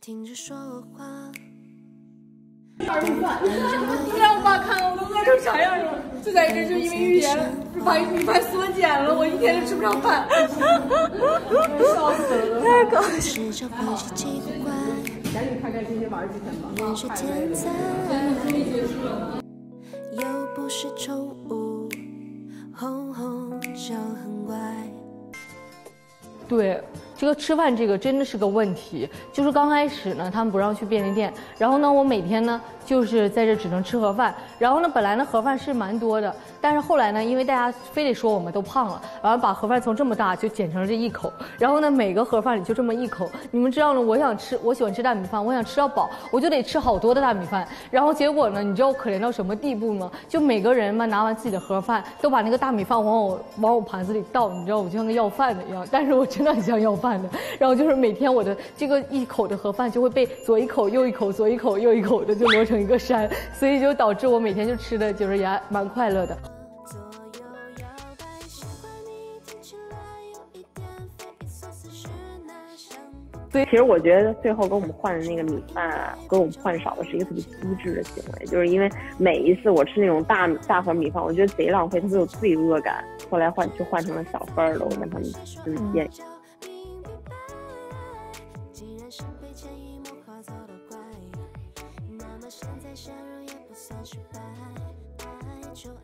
听着说话。不让我爸看了，我都饿成啥样了？就在这就因为预言把米饭缩减了，我一天都吃不上饭，笑死了。太搞笑了！赶紧开开心心玩几天吧。人是天才，又不是宠物，哄哄就很乖。对。这个吃饭这个真的是个问题，就是刚开始呢，他们不让去便利店，然后呢，我每天呢就是在这只能吃盒饭，然后呢，本来呢盒饭是蛮多的，但是后来呢，因为大家非得说我们都胖了，然后把盒饭从这么大就剪成了这一口，然后呢，每个盒饭里就这么一口，你们知道呢，我想吃，我喜欢吃大米饭，我想吃到饱，我就得吃好多的大米饭，然后结果呢，你知道我可怜到什么地步吗？就每个人嘛拿完自己的盒饭，都把那个大米饭往我往我盘子里倒，你知道我就像个要饭的一样，但是我真的很像要。饭的，然后就是每天我的这个一口的盒饭就会被左一口右一口左一口右一口的就磨成一个山，所以就导致我每天就吃的就是也蛮快乐的。所以其实我觉得最后跟我们换的那个米饭啊，跟我们换少的是一个特别机智的行为，就是因为每一次我吃那种大大盒米饭，我觉得贼浪费，特别有罪恶感。后来换就换成了小份儿的，我跟他们就是建议。现算失败，爱就爱。